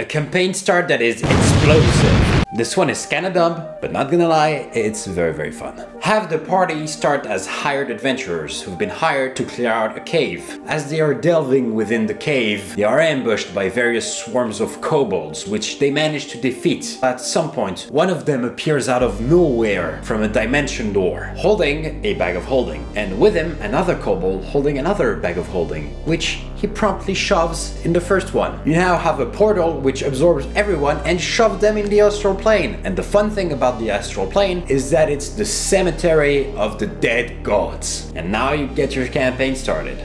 A campaign start that is explosive. This one is kinda dumb, but not gonna lie, it's very very fun. Have the party start as hired adventurers who've been hired to clear out a cave. As they are delving within the cave, they are ambushed by various swarms of kobolds, which they manage to defeat. At some point, one of them appears out of nowhere from a dimension door, holding a bag of holding, and with him another kobold holding another bag of holding, which he promptly shoves in the first one. You now have a portal which absorbs everyone and shoves them in the astral plane. And the fun thing about the astral plane is that it's the cemetery of the dead gods. And now you get your campaign started.